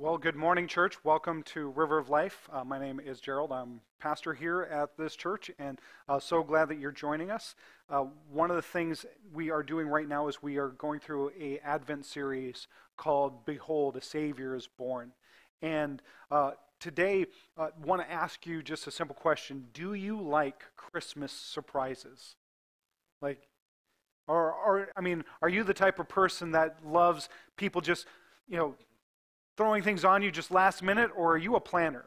Well, good morning, church. Welcome to River of Life. Uh, my name is Gerald. I'm pastor here at this church, and uh, so glad that you're joining us. Uh, one of the things we are doing right now is we are going through a Advent series called "Behold, a Savior is Born," and uh, today I uh, want to ask you just a simple question: Do you like Christmas surprises? Like, or, or I mean, are you the type of person that loves people just, you know? Throwing things on you just last minute, or are you a planner?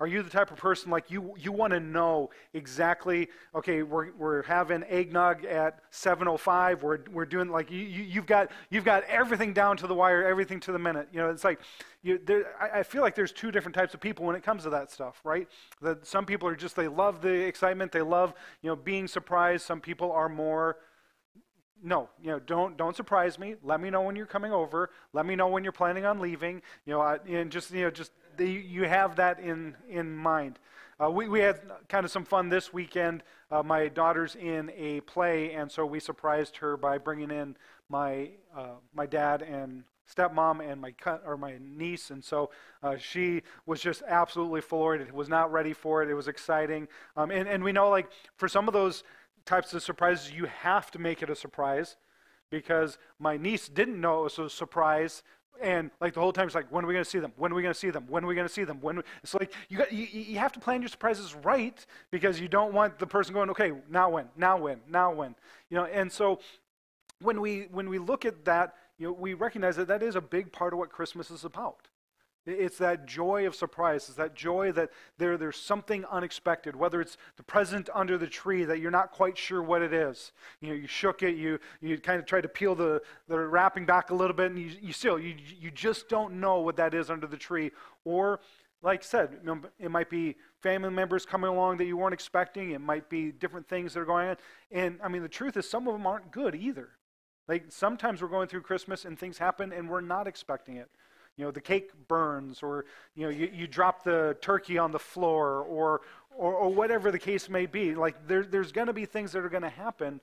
Are you the type of person like you, you want to know exactly, okay, we're, we're having eggnog at 7.05, we're, we're doing like, you, you, you've, got, you've got everything down to the wire, everything to the minute. You know, it's like, you, there, I, I feel like there's two different types of people when it comes to that stuff, right? That some people are just, they love the excitement, they love, you know, being surprised. Some people are more, no, you know, don't don't surprise me. Let me know when you're coming over. Let me know when you're planning on leaving. You know, and just you know, just the, you have that in in mind. Uh, we we had kind of some fun this weekend. Uh, my daughter's in a play, and so we surprised her by bringing in my uh, my dad and stepmom and my or my niece, and so uh, she was just absolutely floored. It was not ready for it. It was exciting, um, and and we know like for some of those types of surprises, you have to make it a surprise because my niece didn't know it was a surprise. And like the whole time, it's like, when are we going to see them? When are we going to see them? When are we going to see them? When? It's like you, got, you, you have to plan your surprises right because you don't want the person going, okay, now when? Now when? Now when? You know. And so when we when we look at that, you know, we recognize that that is a big part of what Christmas is about. It's that joy of surprise. It's that joy that there, there's something unexpected, whether it's the present under the tree that you're not quite sure what it is. You know, you shook it, you, you kind of tried to peel the, the wrapping back a little bit, and you, you still, you, you just don't know what that is under the tree. Or, like I said, it might be family members coming along that you weren't expecting. It might be different things that are going on. And, I mean, the truth is, some of them aren't good either. Like, sometimes we're going through Christmas and things happen and we're not expecting it you know, the cake burns, or you know, you, you drop the turkey on the floor, or, or, or whatever the case may be. Like there, there's going to be things that are going to happen,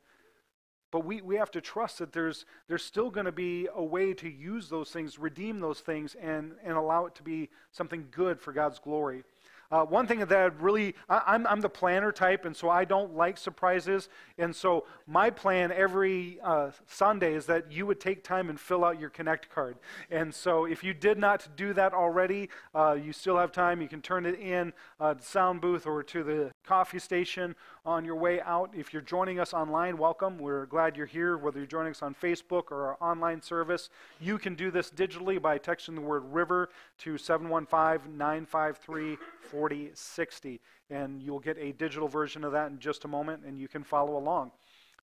but we, we have to trust that there's, there's still going to be a way to use those things, redeem those things, and, and allow it to be something good for God's glory. Uh, one thing that really, I, am I'm, I'm the planner type, and so I don't like surprises. And so my plan every uh, Sunday is that you would take time and fill out your Connect card. And so if you did not do that already, uh, you still have time. You can turn it in uh, the sound booth or to the coffee station on your way out. If you're joining us online, welcome. We're glad you're here, whether you're joining us on Facebook or our online service. You can do this digitally by texting the word river to 715 953 4060. And you'll get a digital version of that in just a moment, and you can follow along.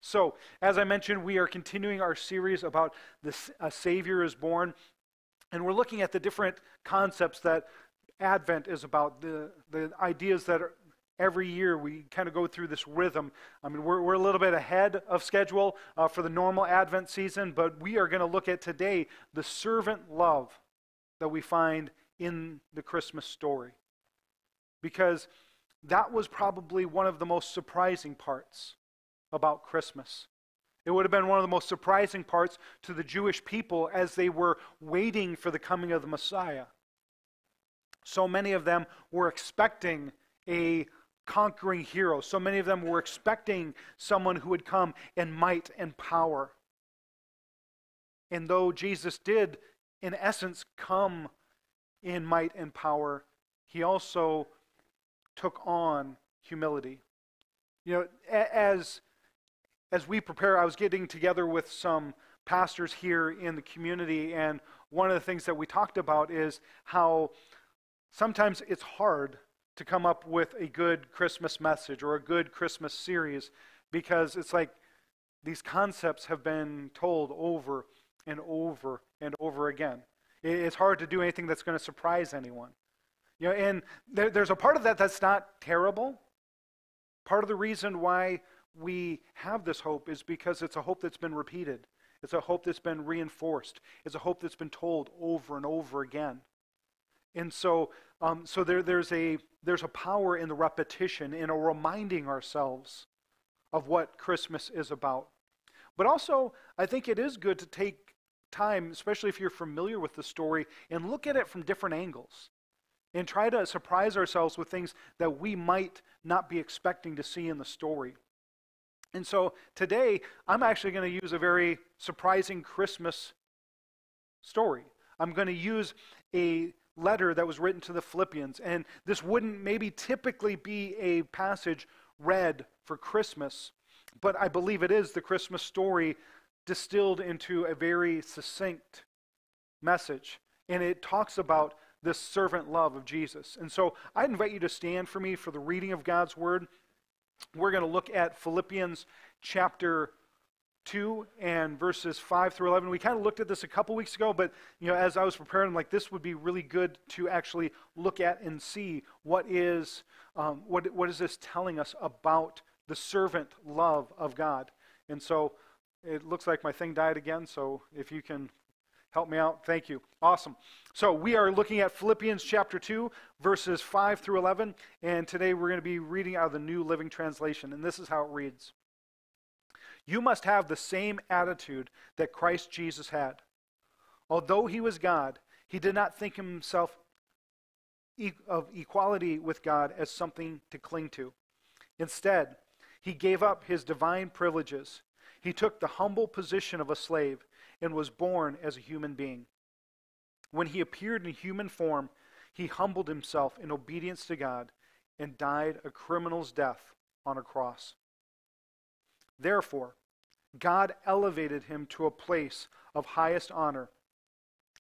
So, as I mentioned, we are continuing our series about the a Savior is born, and we're looking at the different concepts that Advent is about, the, the ideas that are, every year we kind of go through this rhythm. I mean, we're, we're a little bit ahead of schedule uh, for the normal Advent season, but we are going to look at today the servant love that we find in the Christmas story. Because that was probably one of the most surprising parts about Christmas. It would have been one of the most surprising parts to the Jewish people as they were waiting for the coming of the Messiah. So many of them were expecting a conquering hero. So many of them were expecting someone who would come in might and power. And though Jesus did, in essence, come in might and power, he also took on humility. You know, as, as we prepare, I was getting together with some pastors here in the community, and one of the things that we talked about is how sometimes it's hard to come up with a good Christmas message or a good Christmas series because it's like these concepts have been told over and over and over again. It's hard to do anything that's going to surprise anyone. You know, and there, there's a part of that that's not terrible. Part of the reason why we have this hope is because it's a hope that's been repeated. It's a hope that's been reinforced. It's a hope that's been told over and over again. And so, um, so there, there's, a, there's a power in the repetition, in a reminding ourselves of what Christmas is about. But also, I think it is good to take time, especially if you're familiar with the story, and look at it from different angles and try to surprise ourselves with things that we might not be expecting to see in the story. And so today, I'm actually going to use a very surprising Christmas story. I'm going to use a letter that was written to the Philippians, and this wouldn't maybe typically be a passage read for Christmas, but I believe it is the Christmas story distilled into a very succinct message. And it talks about this servant love of Jesus. And so I invite you to stand for me for the reading of God's word. We're going to look at Philippians chapter 2 and verses 5 through 11. We kind of looked at this a couple weeks ago, but you know, as I was preparing, I'm like this would be really good to actually look at and see what is um, what what is this telling us about the servant love of God. And so it looks like my thing died again. So if you can help me out, thank you. Awesome. So we are looking at Philippians chapter 2, verses 5 through 11. And today we're going to be reading out of the New Living Translation. And this is how it reads You must have the same attitude that Christ Jesus had. Although he was God, he did not think himself of equality with God as something to cling to. Instead, he gave up his divine privileges. He took the humble position of a slave and was born as a human being. When he appeared in human form, he humbled himself in obedience to God and died a criminal's death on a cross. Therefore, God elevated him to a place of highest honor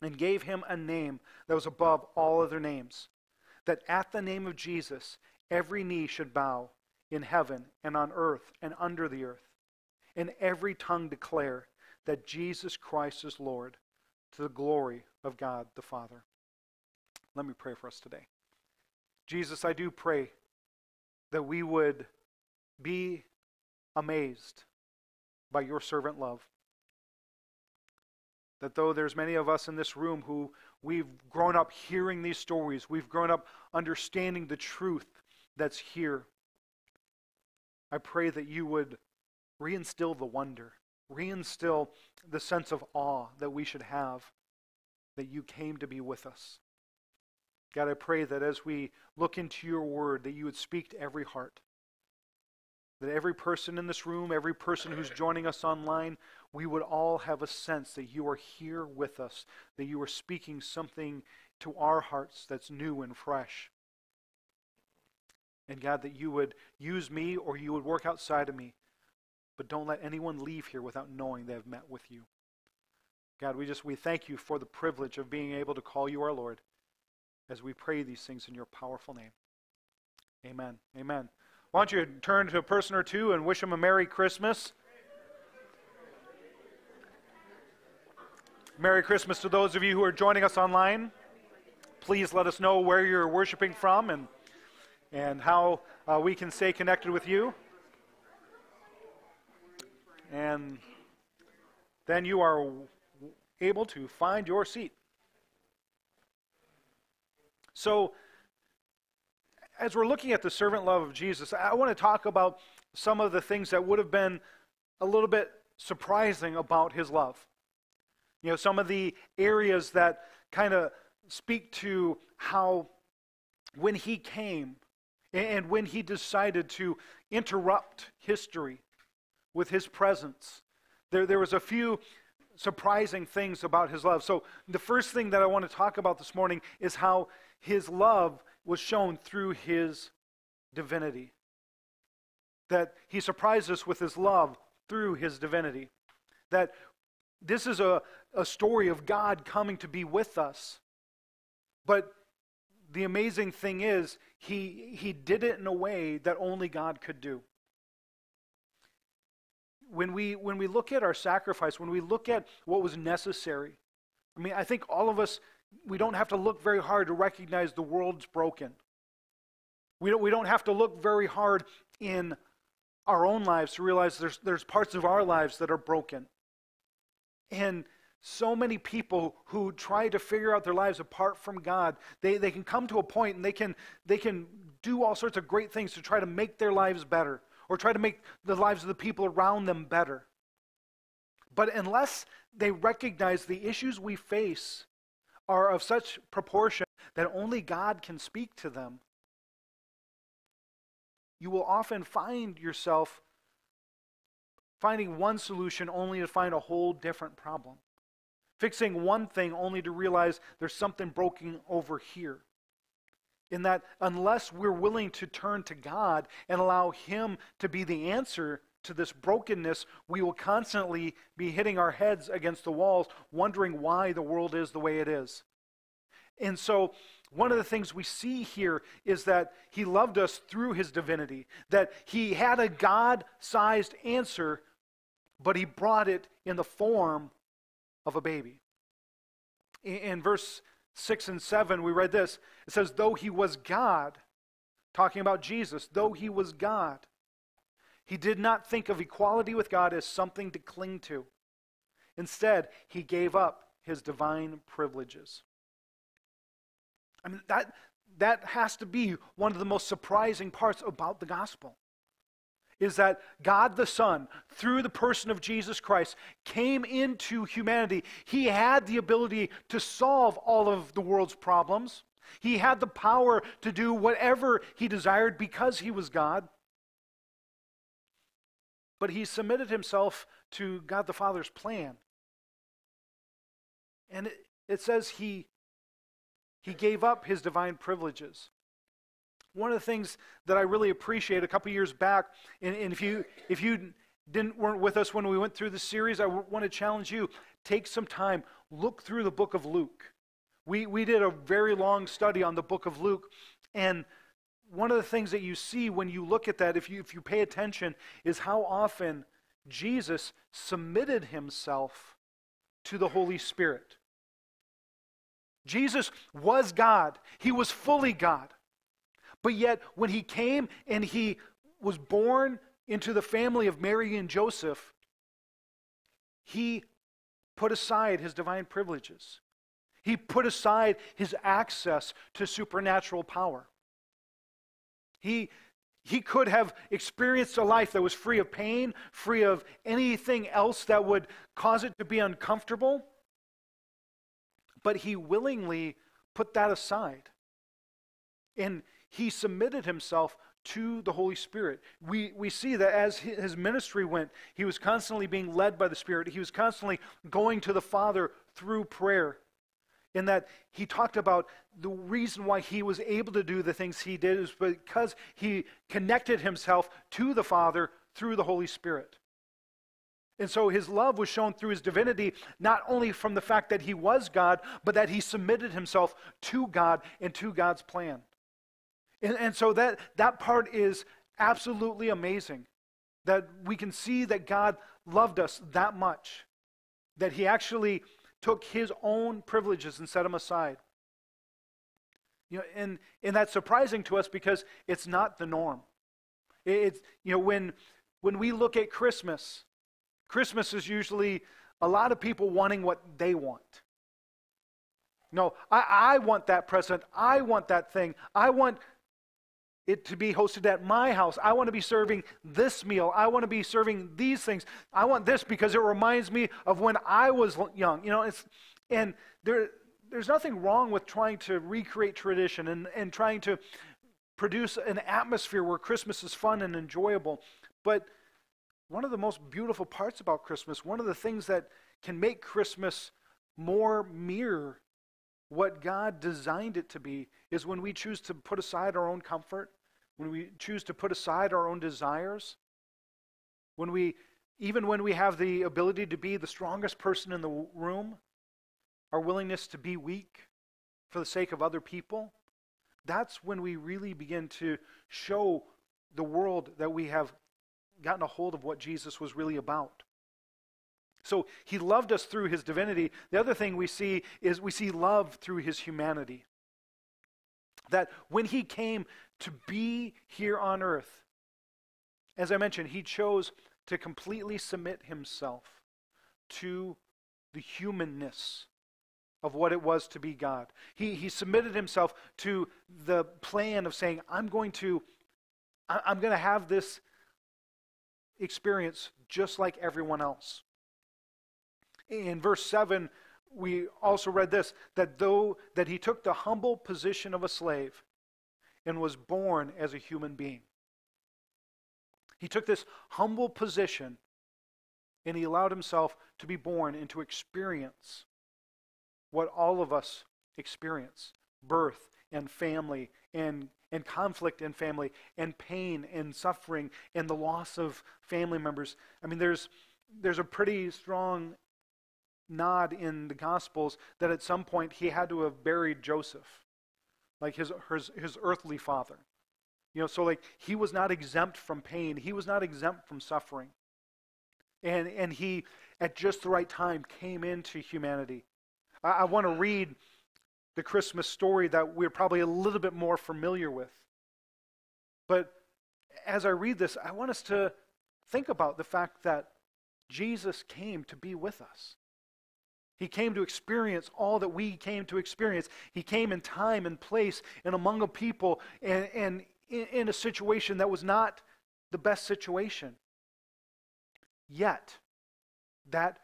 and gave him a name that was above all other names, that at the name of Jesus every knee should bow in heaven and on earth and under the earth, and every tongue declare that Jesus Christ is Lord to the glory of God the Father. Let me pray for us today. Jesus, I do pray that we would be amazed by your servant love. That though there's many of us in this room who we've grown up hearing these stories, we've grown up understanding the truth that's here I pray that you would reinstill the wonder, reinstill the sense of awe that we should have that you came to be with us. God, I pray that as we look into your word, that you would speak to every heart. That every person in this room, every person who's joining us online, we would all have a sense that you are here with us, that you are speaking something to our hearts that's new and fresh. And God, that you would use me or you would work outside of me. But don't let anyone leave here without knowing they have met with you. God, we just we thank you for the privilege of being able to call you our Lord as we pray these things in your powerful name. Amen. Amen. Why don't you turn to a person or two and wish them a Merry Christmas? Merry Christmas to those of you who are joining us online. Please let us know where you're worshiping from and and how uh, we can stay connected with you. And then you are able to find your seat. So, as we're looking at the servant love of Jesus, I want to talk about some of the things that would have been a little bit surprising about his love. You know, some of the areas that kind of speak to how when he came, and when he decided to interrupt history with his presence, there, there was a few surprising things about his love. So, the first thing that I want to talk about this morning is how his love was shown through his divinity. That he surprised us with his love through his divinity. That this is a, a story of God coming to be with us. But the amazing thing is, he, he did it in a way that only God could do. When we, when we look at our sacrifice, when we look at what was necessary, I mean, I think all of us, we don't have to look very hard to recognize the world's broken. We don't, we don't have to look very hard in our own lives to realize there's, there's parts of our lives that are broken. And so many people who try to figure out their lives apart from God, they, they can come to a point and they can, they can do all sorts of great things to try to make their lives better or try to make the lives of the people around them better. But unless they recognize the issues we face are of such proportion that only God can speak to them, you will often find yourself finding one solution only to find a whole different problem. Fixing one thing only to realize there's something broken over here. In that, unless we're willing to turn to God and allow Him to be the answer to this brokenness, we will constantly be hitting our heads against the walls, wondering why the world is the way it is. And so, one of the things we see here is that he loved us through his divinity, that he had a God sized answer, but he brought it in the form of a baby. In verse 6 and 7, we read this. It says, Though he was God, talking about Jesus, though he was God, he did not think of equality with God as something to cling to. Instead, he gave up his divine privileges. I mean, that, that has to be one of the most surprising parts about the gospel. Is that God the Son, through the person of Jesus Christ, came into humanity. He had the ability to solve all of the world's problems. He had the power to do whatever he desired because he was God. But he submitted himself to God the Father's plan. And it, it says he he gave up his divine privileges. One of the things that I really appreciate a couple years back, and, and if you if you didn't weren't with us when we went through the series, I want to challenge you: take some time, look through the book of Luke. We we did a very long study on the book of Luke, and one of the things that you see when you look at that, if you if you pay attention, is how often Jesus submitted himself to the Holy Spirit. Jesus was God, he was fully God. But yet, when he came and he was born into the family of Mary and Joseph, he put aside his divine privileges. He put aside his access to supernatural power. He, he could have experienced a life that was free of pain, free of anything else that would cause it to be uncomfortable but he willingly put that aside. And he submitted himself to the Holy Spirit. We, we see that as his ministry went, he was constantly being led by the Spirit. He was constantly going to the Father through prayer. In that he talked about the reason why he was able to do the things he did is because he connected himself to the Father through the Holy Spirit. And so his love was shown through his divinity, not only from the fact that he was God, but that he submitted himself to God and to God's plan. And, and so that, that part is absolutely amazing. That we can see that God loved us that much, that he actually took his own privileges and set them aside. You know, and, and that's surprising to us because it's not the norm. It's, you know, when, when we look at Christmas, Christmas is usually a lot of people wanting what they want. No, I, I want that present. I want that thing. I want it to be hosted at my house. I want to be serving this meal. I want to be serving these things. I want this because it reminds me of when I was young. You know, it's and there there's nothing wrong with trying to recreate tradition and, and trying to produce an atmosphere where Christmas is fun and enjoyable. But one of the most beautiful parts about Christmas, one of the things that can make Christmas more mirror what God designed it to be, is when we choose to put aside our own comfort, when we choose to put aside our own desires, when we, even when we have the ability to be the strongest person in the room, our willingness to be weak for the sake of other people, that's when we really begin to show the world that we have gotten a hold of what Jesus was really about. So he loved us through his divinity. The other thing we see is we see love through his humanity. That when he came to be here on earth, as I mentioned, he chose to completely submit himself to the humanness of what it was to be God. He, he submitted himself to the plan of saying, I'm going to, I'm going to have this experience just like everyone else. In verse 7, we also read this that though that he took the humble position of a slave and was born as a human being. He took this humble position and he allowed himself to be born and to experience what all of us experience birth and family and, and conflict in family and pain and suffering and the loss of family members. I mean, there's, there's a pretty strong nod in the Gospels that at some point he had to have buried Joseph, like his, his, his earthly father. You know, so like he was not exempt from pain, he was not exempt from suffering. And, and he, at just the right time, came into humanity. I, I want to read the Christmas story that we're probably a little bit more familiar with. But as I read this, I want us to think about the fact that Jesus came to be with us. He came to experience all that we came to experience. He came in time and place and among a people and, and in, in a situation that was not the best situation. Yet, that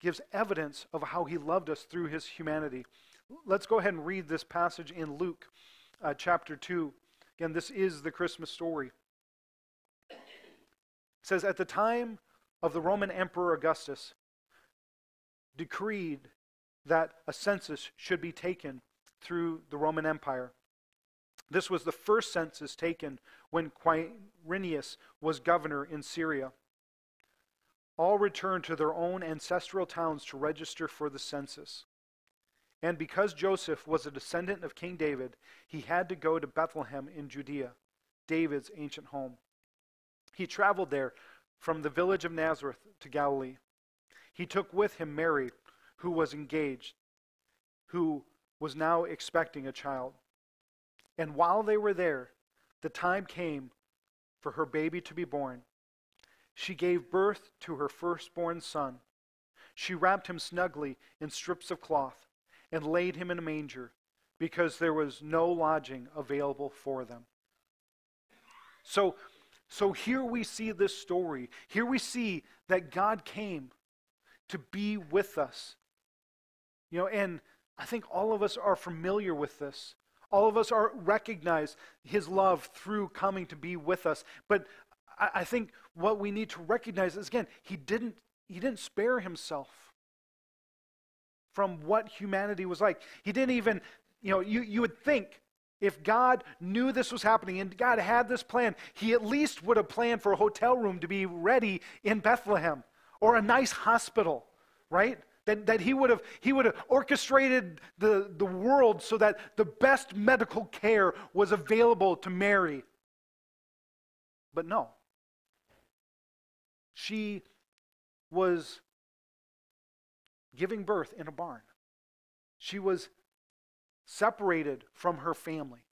gives evidence of how he loved us through his humanity. Let's go ahead and read this passage in Luke uh, chapter 2. Again, this is the Christmas story. It says, At the time of the Roman Emperor Augustus, decreed that a census should be taken through the Roman Empire. This was the first census taken when Quirinius was governor in Syria. All returned to their own ancestral towns to register for the census. And because Joseph was a descendant of King David, he had to go to Bethlehem in Judea, David's ancient home. He traveled there from the village of Nazareth to Galilee he took with him Mary, who was engaged, who was now expecting a child. And while they were there, the time came for her baby to be born. She gave birth to her firstborn son. She wrapped him snugly in strips of cloth and laid him in a manger because there was no lodging available for them. So, so here we see this story. Here we see that God came to be with us. You know, and I think all of us are familiar with this. All of us are recognize his love through coming to be with us. But I, I think what we need to recognize is again, he didn't he didn't spare himself from what humanity was like. He didn't even, you know, you, you would think if God knew this was happening and God had this plan, he at least would have planned for a hotel room to be ready in Bethlehem or a nice hospital, right? That, that he would have he would have orchestrated the, the world so that the best medical care was available to Mary. But no. She was giving birth in a barn. She was separated from her family.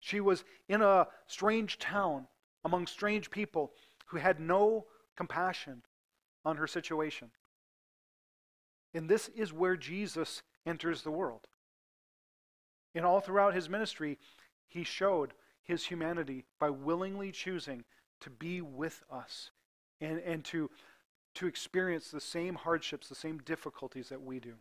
She was in a strange town among strange people who had no compassion on her situation. And this is where Jesus enters the world. And all throughout his ministry, he showed his humanity by willingly choosing to be with us and, and to, to experience the same hardships, the same difficulties that we do.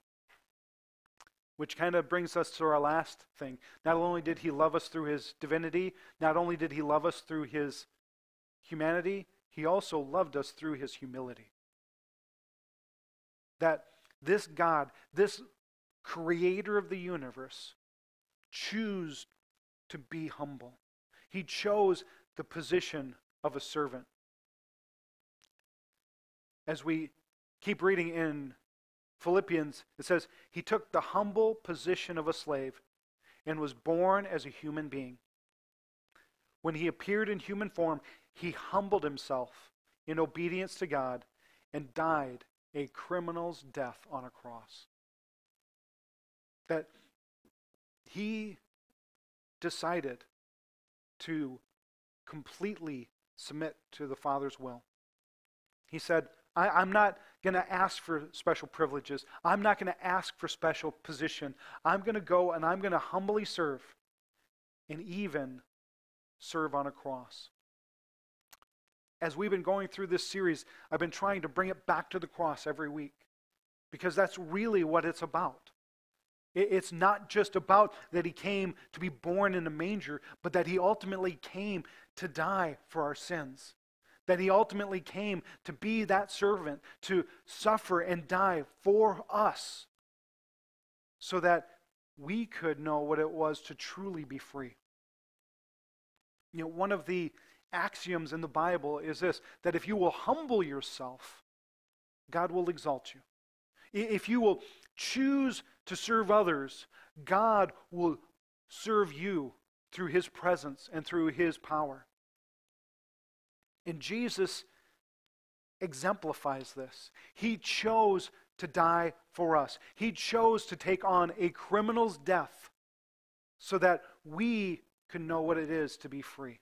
Which kind of brings us to our last thing. Not only did he love us through his divinity, not only did he love us through his humanity, he also loved us through his humility that this God, this creator of the universe, choose to be humble. He chose the position of a servant. As we keep reading in Philippians, it says, He took the humble position of a slave and was born as a human being. When he appeared in human form, he humbled himself in obedience to God and died a criminal's death on a cross. That he decided to completely submit to the Father's will. He said, I, am not going to ask for special privileges. I'm not going to ask for special position. I'm going to go and I'm going to humbly serve and even serve on a cross as we've been going through this series, I've been trying to bring it back to the cross every week. because that's really what it's about. It's not just about that he came to be born in a manger, but that he ultimately came to die for our sins. That he ultimately came to be that servant, to suffer and die for us, so that we could know what it was to truly be free. You know, one of the axioms in the Bible is this that if you will humble yourself, God will exalt you. If you will choose to serve others, God will serve you through his presence and through his power. And Jesus exemplifies this. He chose to die for us, he chose to take on a criminal's death so that we can know what it is to be free.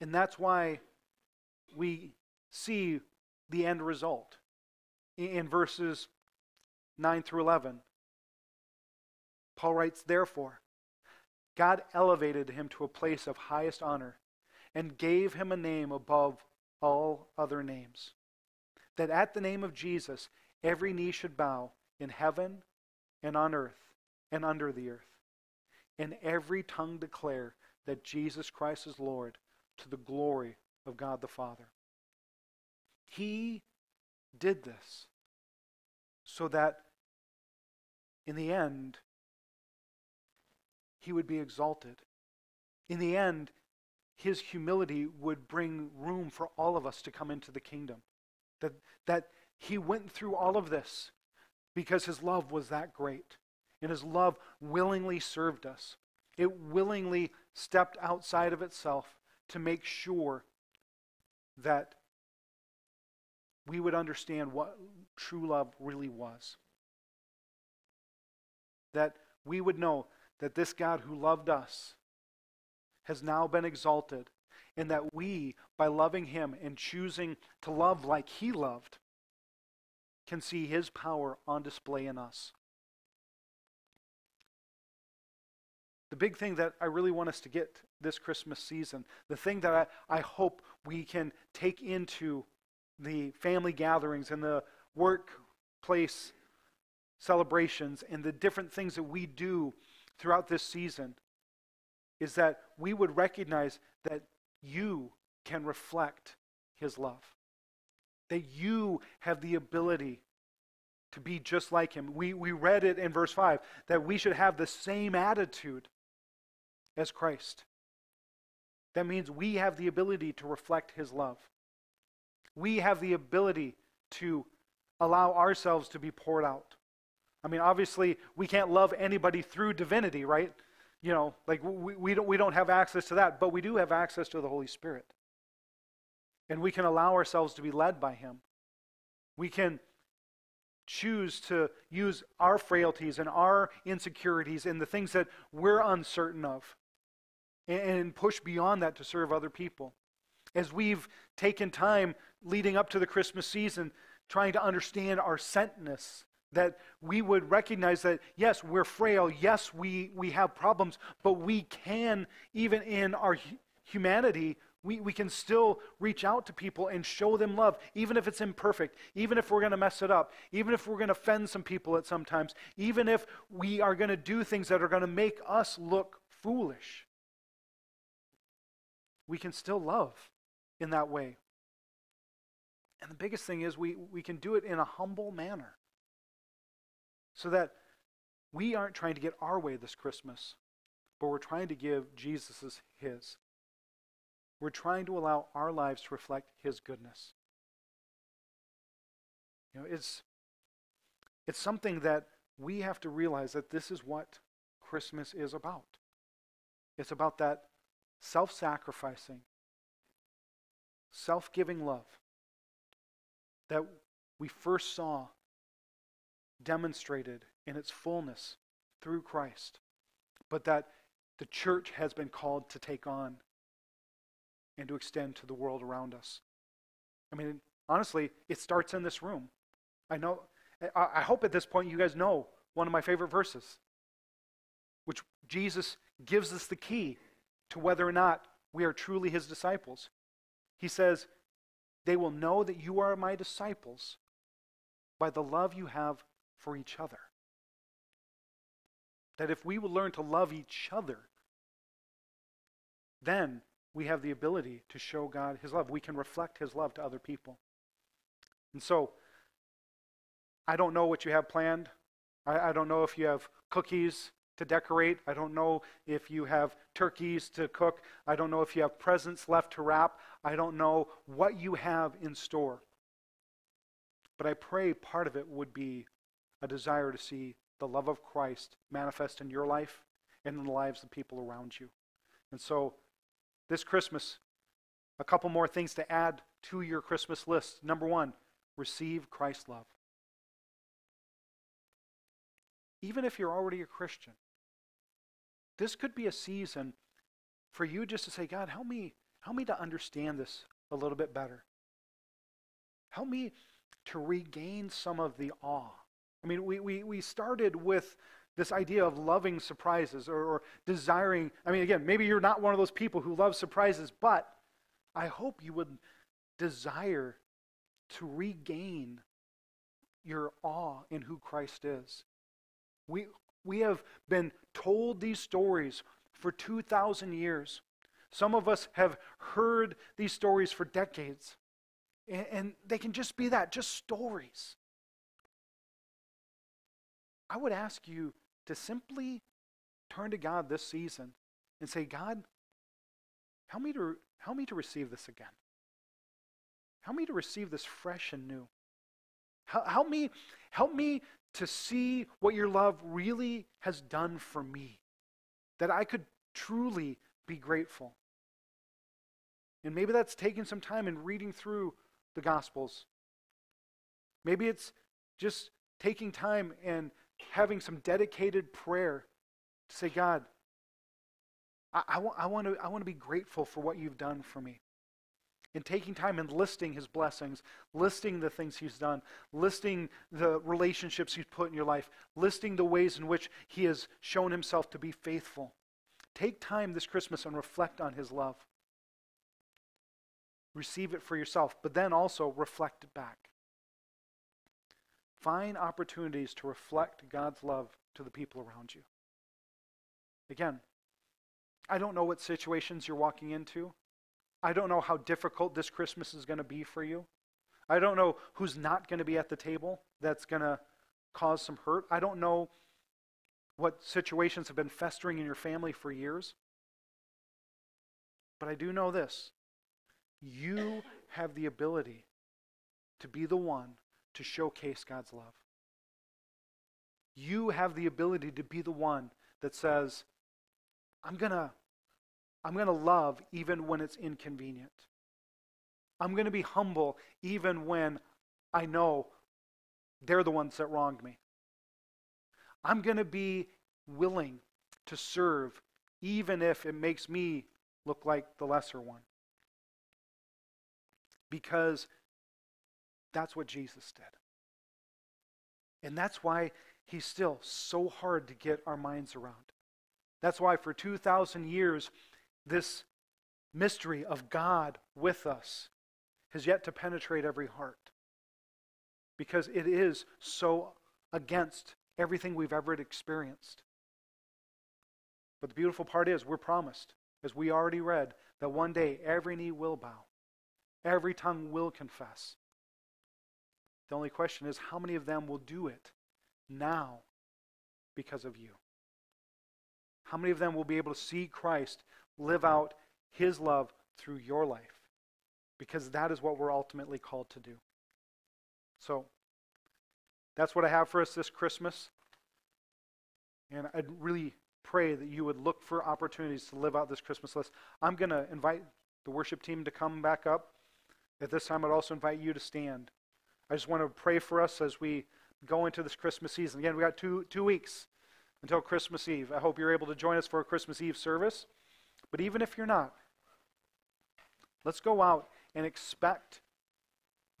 And that's why we see the end result in verses 9 through 11. Paul writes, Therefore, God elevated him to a place of highest honor and gave him a name above all other names, that at the name of Jesus every knee should bow in heaven and on earth and under the earth, and every tongue declare that Jesus Christ is Lord to the glory of God the Father. He did this so that in the end, he would be exalted. In the end, his humility would bring room for all of us to come into the kingdom. That, that he went through all of this because his love was that great. And his love willingly served us. It willingly stepped outside of itself to make sure that we would understand what true love really was. That we would know that this God who loved us has now been exalted, and that we, by loving him and choosing to love like he loved, can see his power on display in us. The big thing that I really want us to get this Christmas season, the thing that I, I hope we can take into the family gatherings and the workplace celebrations and the different things that we do throughout this season is that we would recognize that you can reflect his love. That you have the ability to be just like him. We, we read it in verse 5 that we should have the same attitude as Christ. That means we have the ability to reflect his love. We have the ability to allow ourselves to be poured out. I mean, obviously, we can't love anybody through divinity, right? You know, like we, we, don't, we don't have access to that, but we do have access to the Holy Spirit. And we can allow ourselves to be led by Him. We can choose to use our frailties and our insecurities and the things that we're uncertain of and, push beyond that to serve other people. As we've taken time leading up to the Christmas season trying to understand our sentness that we would recognize that yes we're frail yes we, we have problems but we can even in our humanity we, we can still reach out to people and show them love even if it's imperfect even if we're going to mess it up even if we're going to offend some people at sometimes even if we are going to do things that are going to make us look foolish we can still love in that way and the biggest thing is we, we can do it in a humble manner so that we aren't trying to get our way this Christmas, but we're trying to give Jesus his. We're trying to allow our lives to reflect his goodness. You know, it's it's something that we have to realize that this is what Christmas is about. It's about that self-sacrificing, self-giving love that we first saw demonstrated in its fullness through Christ, but that the church has been called to take on and to extend to the world around us. I mean, honestly, it starts in this room. I know, I hope at this point you guys know one of my favorite verses, which Jesus gives us the key to whether or not we are truly his disciples. He says, They will know that you are my disciples by the love you have for each other. That if we will learn to love each other, then we have the ability to show God His love. We can reflect His love to other people. And so, I don't know what you have planned. I, I don't know if you have cookies to decorate. I don't know if you have turkeys to cook. I don't know if you have presents left to wrap. I don't know what you have in store. But I pray part of it would be a desire to see the love of Christ manifest in your life and in the lives of people around you. And so, this Christmas, a couple more things to add to your Christmas list. Number one, receive Christ's love. Even if you're already a Christian, this could be a season for you just to say, God, help me, help me to understand this a little bit better. Help me to regain some of the awe. I mean, we, we, we started with this idea of loving surprises or, or, desiring. I mean, again, maybe you're not one of those people who love surprises, but I hope you would desire to regain your awe in who Christ is. We, we have been told these stories for 2,000 years. Some of us have heard these stories for decades. And, they can just be that, just stories. I would ask you to simply turn to God this season and say, God, help me to, help me to receive this again. Help me to receive this fresh and new. Help me, help me to see what your love really has done for me, that I could truly be grateful. And maybe that's taking some time and reading through the Gospels. Maybe it's just taking time and having some dedicated prayer to say, God, I, want to, I want to be grateful for what you've done for me. And taking time and listing his blessings, listing the things he's done, listing the relationships he's put in your life, listing the ways in which he has shown himself to be faithful. Take time this Christmas and reflect on his love. Receive it for yourself, but then also reflect it back. Find opportunities to reflect God's love to the people around you. Again, I don't know what situations you're walking into. I don't know how difficult this Christmas is going to be for you. I don't know who's not going to be at the table that's going to cause some hurt. I don't know what situations have been festering in your family for years. But I do know this you have the ability to be the one to showcase God's love. You have the ability to be the one that says, I'm going to I'm going to love even when it's inconvenient. I'm going to be humble even when I know they're the ones that wronged me. I'm going to be willing to serve even if it makes me look like the lesser one. Because that's what Jesus did. And that's why he's still so hard to get our minds around. That's why for 2,000 years, this mystery of God with us has yet to penetrate every heart. Because it is so against everything we've ever experienced. But the beautiful part is, we're promised, as we already read, that one day every knee will bow, every tongue will confess. The only question is, how many of them will do it now because of you? How many of them will be able to see Christ live out his love through your life? Because that is what we're ultimately called to do. So, that's what I have for us this Christmas. And I'd really pray that you would look for opportunities to live out this Christmas list. I'm going to invite the worship team to come back up. At this time, I'd also invite you to stand. I just want to pray for us as we go into this Christmas season. Again, we got two, two weeks until Christmas Eve. I hope you're able to join us for a Christmas Eve service. But even if you're not, let's go out and expect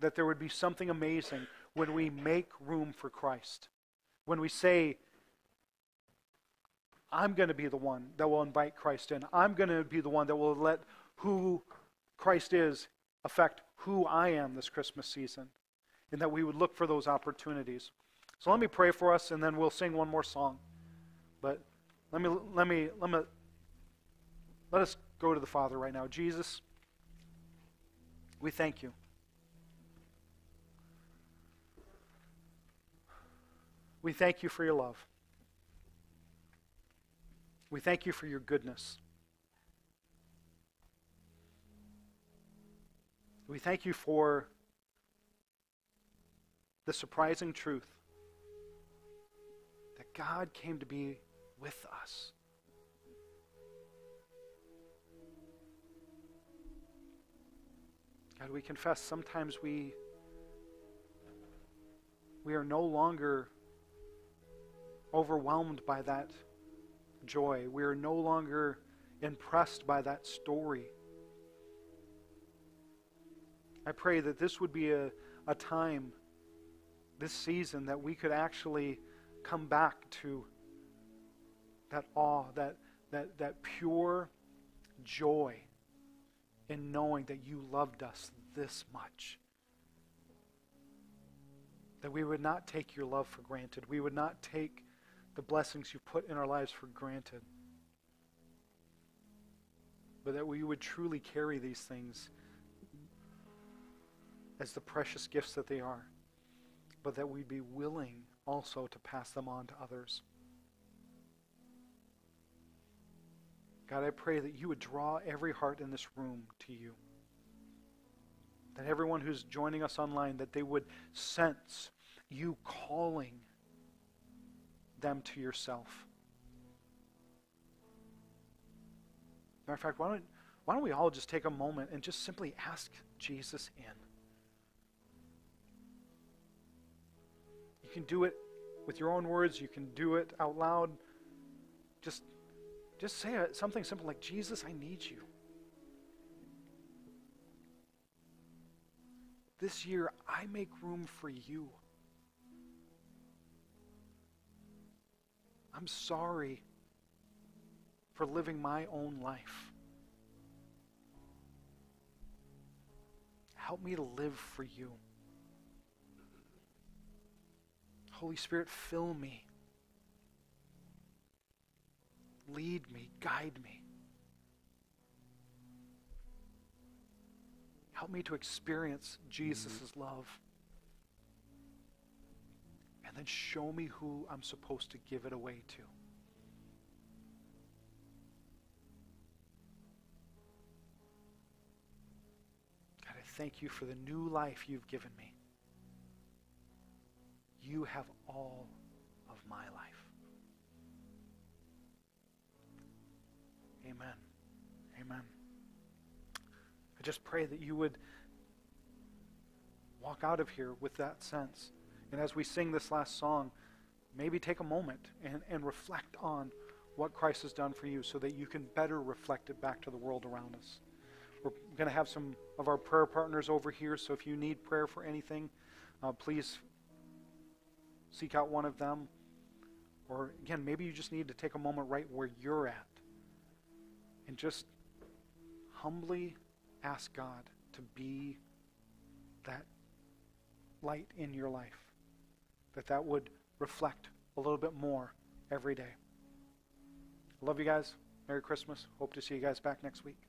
that there would be something amazing when we make room for Christ. When we say, I'm going to be the one that will invite Christ in. I'm going to be the one that will let who Christ is affect who I am this Christmas season. and that we would look for those opportunities. So let me pray for us, and then we'll sing one more song. But let me let me let me let us go to the Father right now. Jesus, we thank you. We thank you for your love. We thank you for your goodness. We thank you for the surprising truth that God came to be with us. God, we confess sometimes we we are no longer overwhelmed by that joy. We are no longer impressed by that story. I pray that this would be a, a time, this season, that we could actually come back to that awe, that, that, that pure joy in knowing that you loved us this much. That we would not take your love for granted. We would not take the blessings you put in our lives for granted. But that we would truly carry these things as the precious gifts that they are. But that we'd be willing also to pass them on to others. God, I pray that you would draw every heart in this room to you. That everyone who's joining us online, that they would sense you calling them to yourself. Matter of fact, why don't, why don't we all just take a moment and just simply ask Jesus in? You can do it with your own words, you can do it out loud. Just just say something simple like, Jesus, I need you. This year, I make room for you. I'm sorry for living my own life. Help me to live for you. Holy Spirit, fill me lead me, guide me. Help me to experience Jesus' love. And then show me who I'm supposed to give it away to. God, I thank you for the new life you've given me. You have all of my life. Just pray that you would walk out of here with that sense. And as we sing this last song, maybe take a moment and, and reflect on what Christ has done for you so that you can better reflect it back to the world around us. We're going to have some of our prayer partners over here, so if you need prayer for anything, uh, please seek out one of them. Or again, maybe you just need to take a moment right where you're at and just humbly ask God to be that light in your life, that that would reflect a little bit more every day. Love you guys. Merry Christmas. Hope to see you guys back next week.